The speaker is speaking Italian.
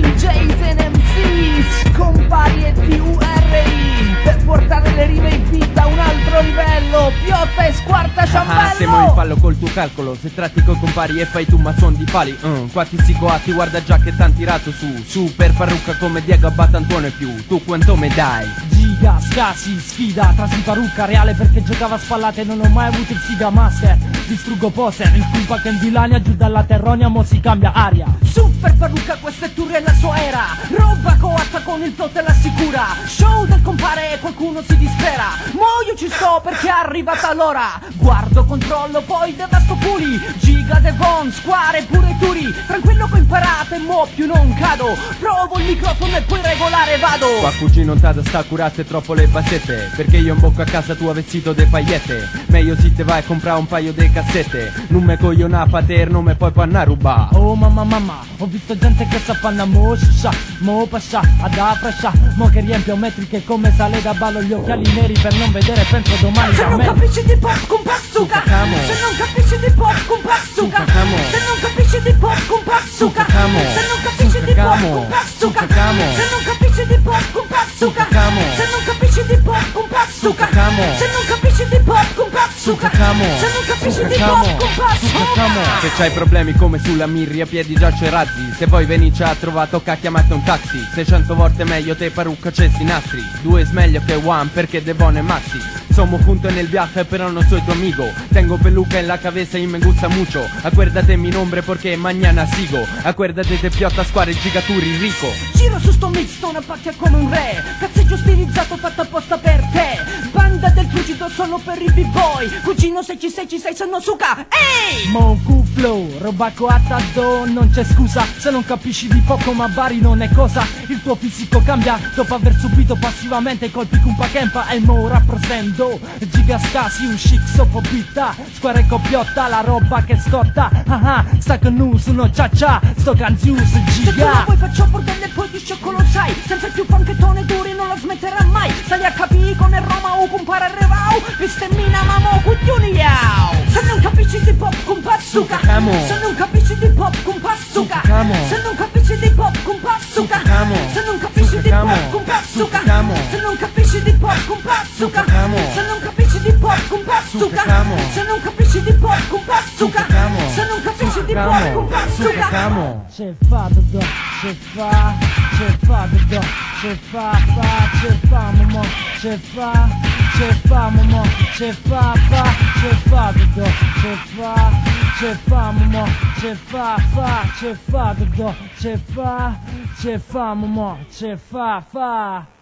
DJs and MCs Compari e TURI Per portare le rime in vita a un altro livello. Piotta e squarta ciambello Ah, se mo in fallo col tuo calcolo Se tratti coi compari e fai tu ma son di pali uh, Qua ti si coatti guarda già che t'han tirato su. Su per parrucca come Diego Abbatantuono e più. Tu quanto me dai? Giga, scasi, sfida, trasi parrucca reale perché giocava a spallate non ho mai avuto il figa master. Distruggo poser, il culpa che in Dilania giù dalla terronia mo si cambia aria. Super parrucca, questa è Turri e la sua era. Roba coatta con il plot e la sicura. Show del compare e qualcuno si dispera. Mo io ci sto perché è arrivata l'ora. Guardo, controllo, poi devasto puli Giga, Devon, Square e pure Turi. Tranquillo che ho imparato e mo più non cado. Provo il microfono e poi regolare vado. Qua cugino tada sta curate troppo le bassette Perché io in bocca a casa tua vestito de pagliette. Meglio si te vai a comprare un paio de cassette. Non me cogliona a pater, non me puoi panna ruba. Oh mamma mamma, ho visto gente che sa panna mo scia, mo pascia, ad afrescia Mo che riempio metriche come sale da ballo gli occhiali neri per non vedere penso domani Se da non me. capisci passuca Camo. Se non con passuca Camo. Se non capisci di pop con passuca Camo. Se non capisci di pop Camo. con passuca Camo. Se non capisci di pop con passuca Camo. Se non capisci di pop con passuca Camo. Se non capisci di pop con passuca Camo. Se non capisci di Camo. pop con passuca Se c'hai problemi come sulla mirri a piedi già c'è razzi Se poi venici a trovare tocca chiamate un taxi. 600 volte meglio te parrucca c'è sinastri Due è meglio che one perché Devon e Maxi. Somos juntos en el viaje pero no soy tu amigo Tengo peluca en la cabeza y me gusta mucho. Acuérdate mi nombre porque mañana sigo. Acuérdate de Piotta Square Gigaturi Rico. Giro su sto mix, sto una pacchia come un re. Cazzeggio stilizzato fatto apposta solo per i b-boy. Cugino se ci sei ci sei se no suca. Ehi! Mo flow, roba coatta do, non c'è scusa. Se non capisci di poco ma Bari non è cosa. Il tuo fisico cambia dopo aver subito passivamente i colpi Kumpa Kempa E mo rappresento Giga scasi, un chic sopobitta Square coppiotta, la roba che scotta. Ah ah, sta con us, no cia cia. Sto canzius, Se tu giga. la vuoi faccio bordello e poi ti sciocco lo sai. Sempre più panchettone duri non la smetterà mai. Sali a capì revau Vistemmina mamo cuglioni yao Se non capisci di pop Camo. Se non capisci di pop Camo. Se non capisci di pop Camo. Se non capisci di pop Camo. Se non capisci di pop Camo. Se non capisci di pop Camo. Se non capisci di pop Camo. Se non capisci di pop Camo. Ce fa do, ce fa, ce fa do, ce fa fa, ce fa momo, ce fa, ce fa momo, ce fa fa, ce fa do, ce fa, ce fa momo, ce fa fa, ce fa do, ce fa, ce fa momo, ce fa fa.